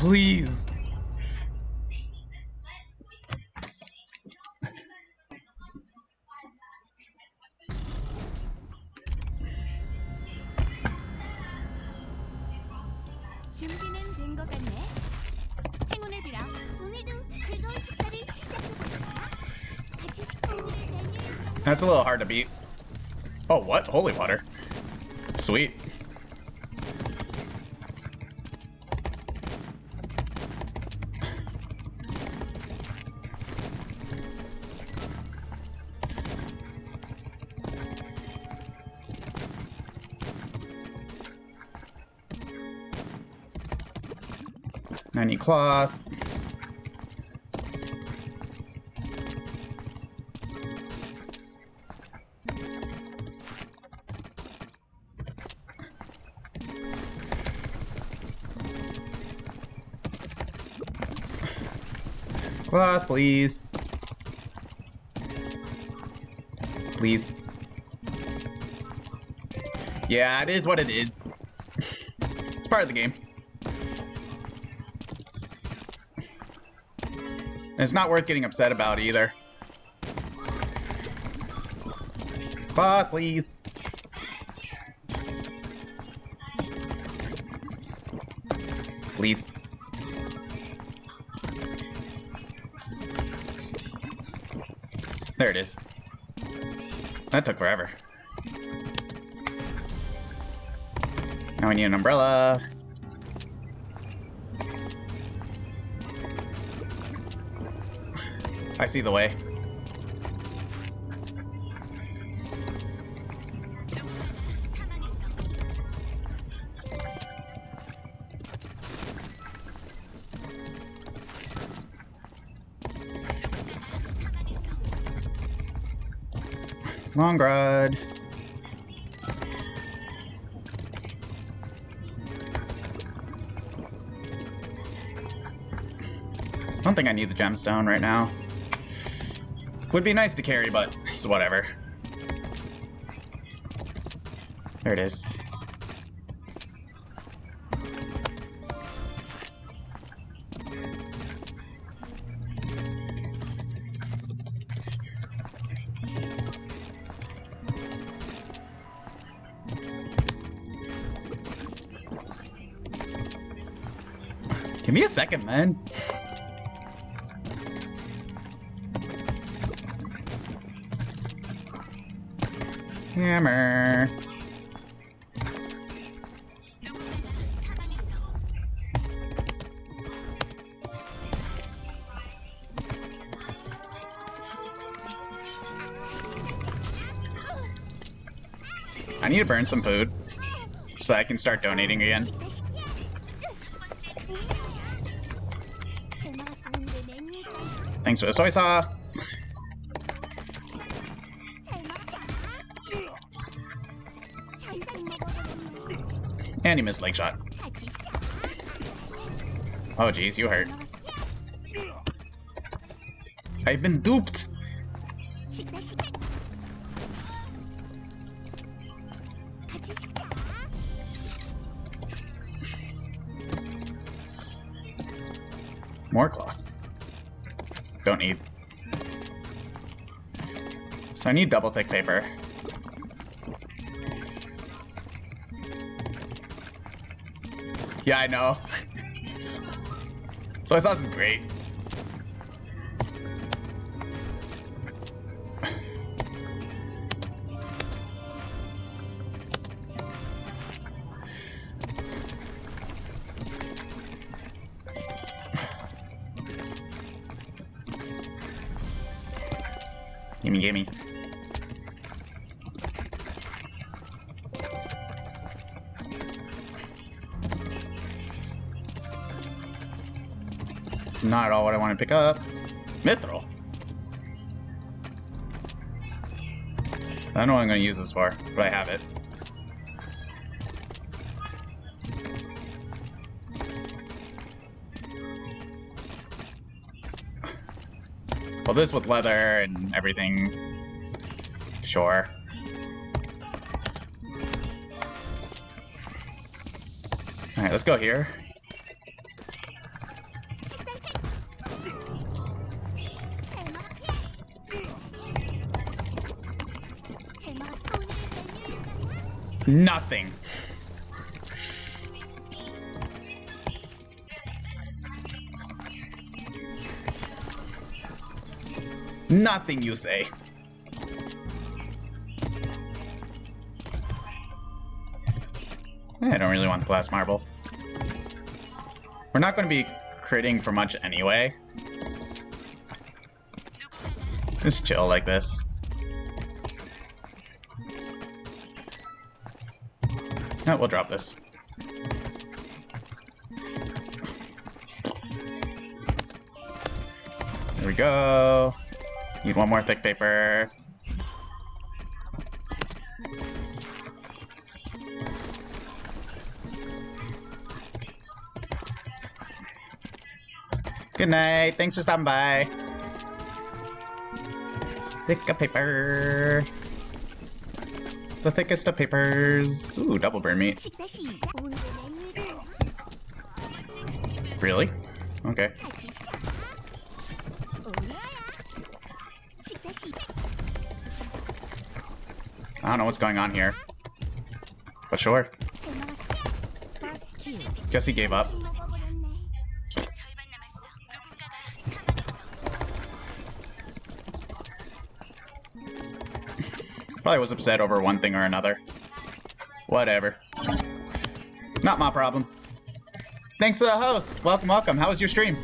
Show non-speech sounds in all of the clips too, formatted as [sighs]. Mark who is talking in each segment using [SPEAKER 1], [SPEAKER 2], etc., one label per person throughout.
[SPEAKER 1] Please. That's a little hard to beat. Oh, what? Holy water. Sweet. I need cloth. Cloth, please. Please. Yeah, it is what it is. it's part of the game. And it's not worth getting upset about either. Cloth, please. Please. There it is. That took forever. Now we need an umbrella. I see the way. Long rod. I don't think I need the gemstone right now. Would be nice to carry, but it's whatever. There it is. Give me a second, man. hammer. I need to burn some food so I can start donating again. Thanks for the soy sauce. And he missed leg shot. Oh jeez, you hurt. I've been duped! More cloth. Don't need. So I need double thick paper. Yeah, I know. so I thought this is great. Gimme, gimme. Not at all what I want to pick up. Mithril. I don't know what I'm going to use this for, but I have it. Well, this with leather and everything. Sure. Alright, let's go here. Nothing. Nothing you say. I don't really want the glass marble. We're not going to be critting for much anyway. Just chill like this. [laughs] We'll drop this. There we go. Need one more thick paper. Good night. Thanks for stopping by. Thick paper. The thickest of papers. Ooh, double burn meat. Really? Okay. I don't know what's going on here. But sure. Guess he gave up. Probably was upset over one thing or another. Whatever. Not my problem. Thanks to the host. Welcome, welcome. How was your stream?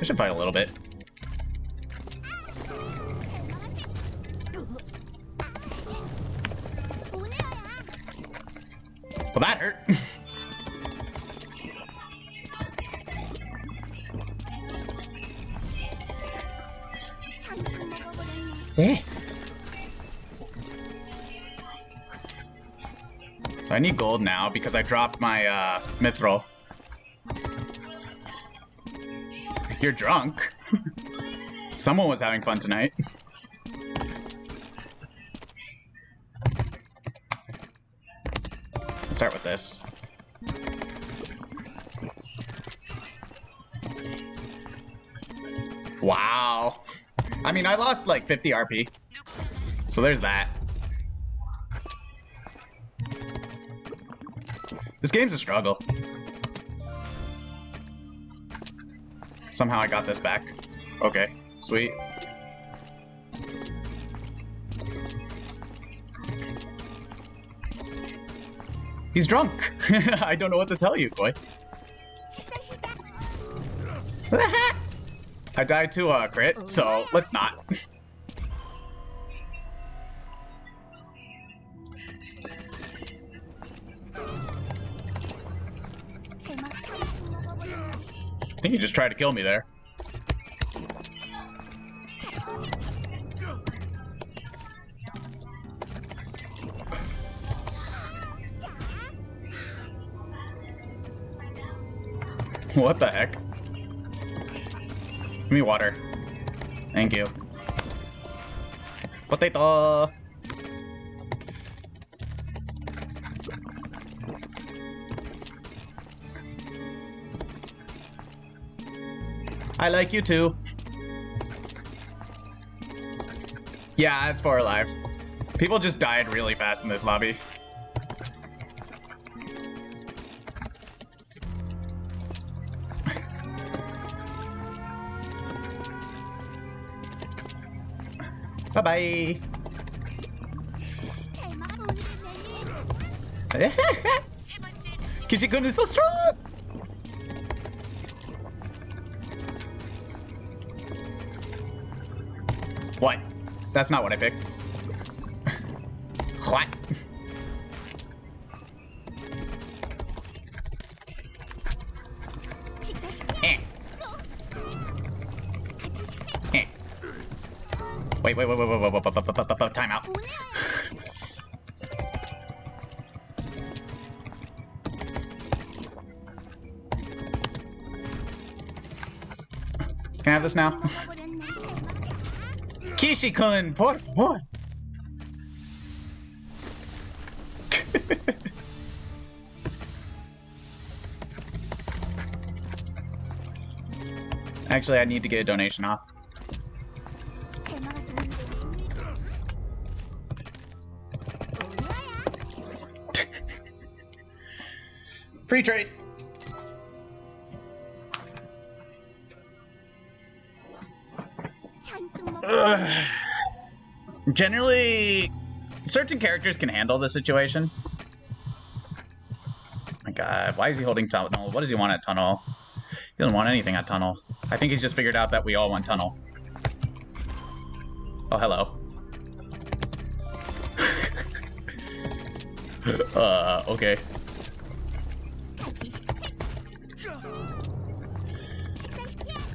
[SPEAKER 1] I should fight a little bit. Well, that hurt. [laughs] there. So I need gold now because I dropped my uh, mithril. You're drunk. [laughs] Someone was having fun tonight. Start with this. Wow. I mean, I lost like 50 RP. So there's that. This game's a struggle. Somehow I got this back. Okay, sweet. He's drunk. [laughs] I don't know what to tell you, Koi. [laughs] I died to a uh, crit, so let's not. I think he just tried to kill me there. What the heck? Give me water. Thank you. Potato! I like you too. Yeah, it's four alive. People just died really fast in this lobby. Bye. [laughs] Kishikun is so strong! What? That's not what I picked. [laughs] what? wait, wait, wait, wait, wait, wait, wait, wait, wait. Can I have this now? Kishi-kun, What? favor! Actually, I need to get a donation off. Trade. [sighs] Generally, certain characters can handle the situation. My god, why is he holding tunnel? What does he want at tunnel? He doesn't want anything at tunnel. I think he's just figured out that we all want tunnel. Oh, hello. [laughs] uh, okay.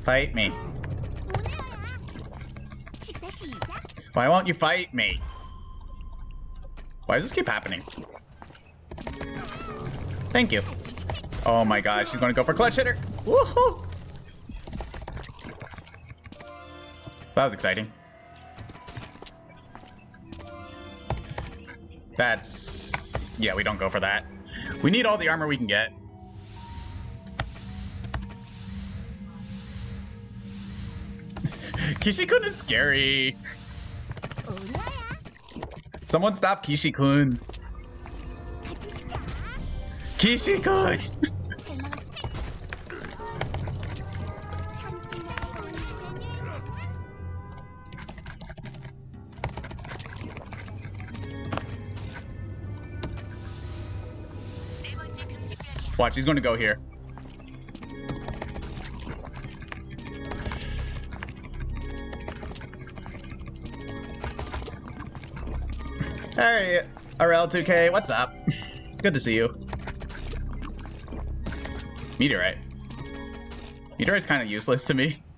[SPEAKER 1] Fight me. Why won't you fight me? Why does this keep happening? Thank you. Oh my god, she's gonna go for clutch hitter! Woohoo! That was exciting. That's... Yeah, we don't go for that. We need all the armor we can get. Kishi-kun is scary. Someone stop Kishi-kun. Kishi-kun! Watch, he's gonna go here. Hey, RL2K, what's up? Good to see you. Meteorite. Meteorite's kind of useless to me. [laughs]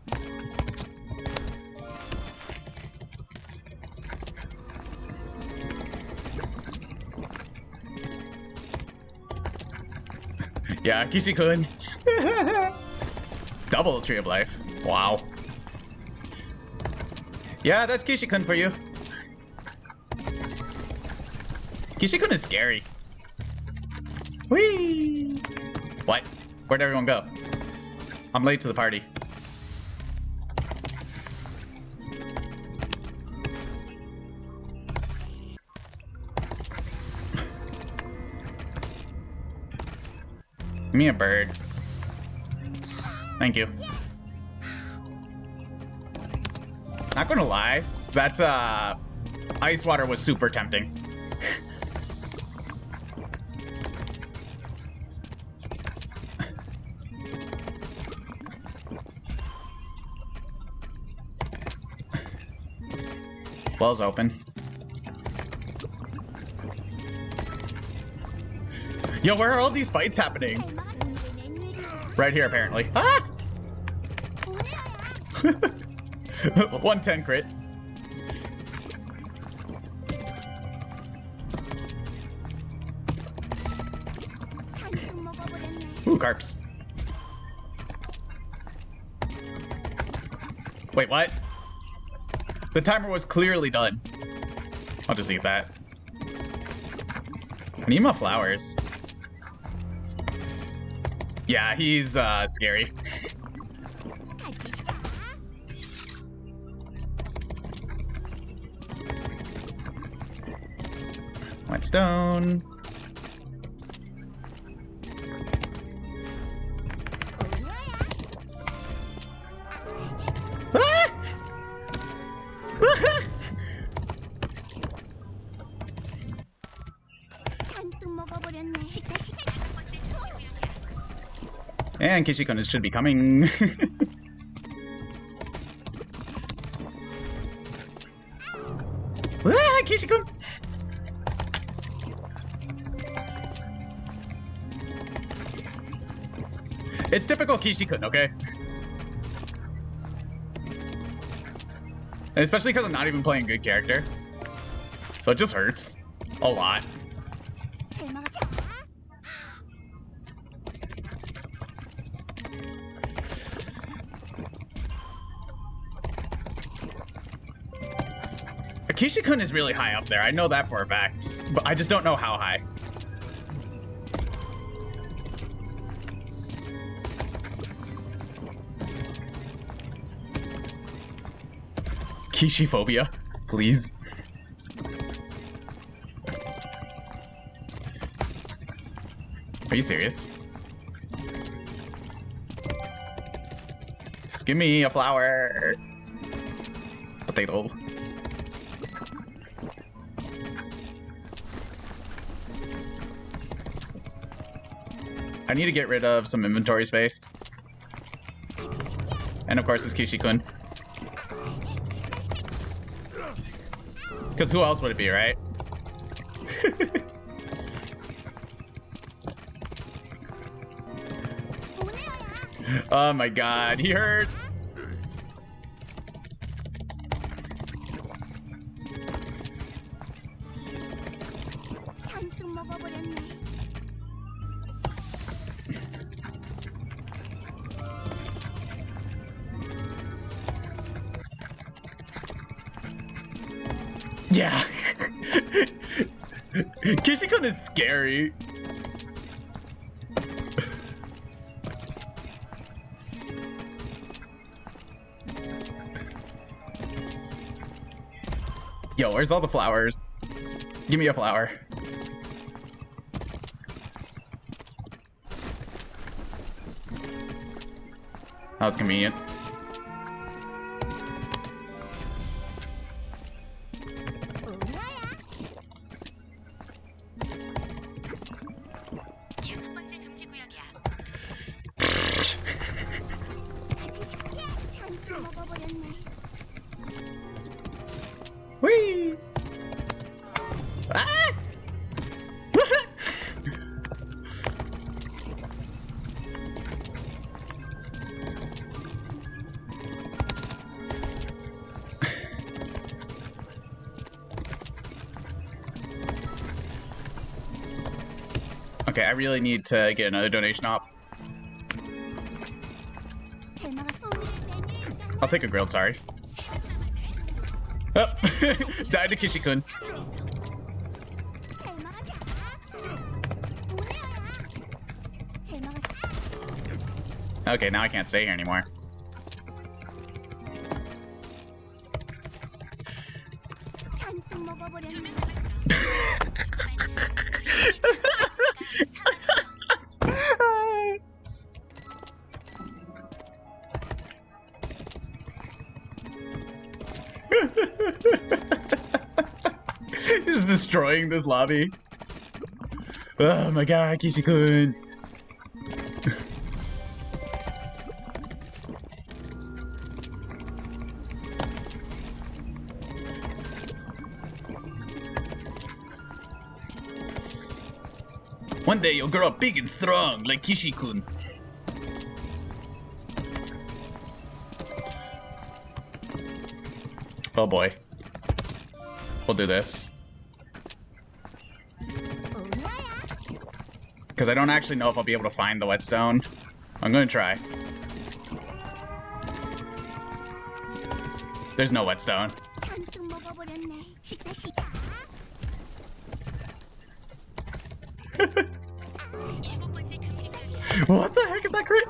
[SPEAKER 1] Yeah, Kishi-kun. [laughs] Double Tree of Life. Wow. Yeah, that's Kishi-kun for you. Kishi-kun is scary. Whee! What? Where'd everyone go? I'm late to the party. [laughs] Give me a bird. Thank you. Not gonna lie, that's uh, ice water was super tempting. [laughs] wall's open. Yo, where are all these fights happening? Right here, apparently. Ah! [laughs] 110 crit. Ooh, carps. Wait, what? The timer was clearly done. I'll just eat that. Anima flowers. Yeah, he's uh scary.
[SPEAKER 2] 같이
[SPEAKER 1] and Kishikun should be coming. [laughs] ah, Kishikun! It's typical Kishikun, okay? Especially because I'm not even playing good character. So it just hurts. A lot. Kishikun is really high up there. I know that for a fact, but I just don't know how high. Kishiphobia, please. Are you serious? Just give me a flower. Potato. I need to get rid of some inventory space. And of course it's Kishikun. Because who else would it be, right? [laughs] oh my god, he hurts! Yeah. [laughs] Kishi-kun is scary. Yo, where's all the flowers? Give me a flower. That was convenient. Okay, I really need to get another donation off. I'll take a grilled, sorry. Oh, [laughs] died to Kishikun. Okay, now I can't stay here anymore. Just destroying this lobby. Oh my god, Kishi-kun. One day you'll grow up big and strong like Kishi-kun. Oh boy. We'll do this. Because I don't actually know if I'll be able to find the whetstone. I'm gonna try. There's no whetstone. [laughs] what the heck is that crit?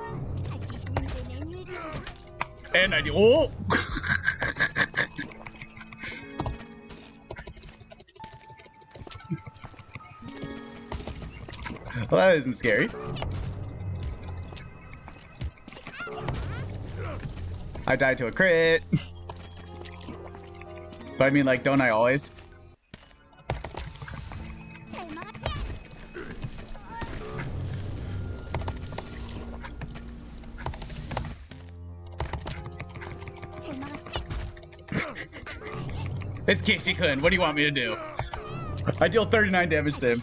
[SPEAKER 1] And I do. Oh! [laughs] well, that isn't scary. I died to a crit. [laughs] but I mean, like, don't I always? it's Casey What do you want me to do? I deal 39 damage to him.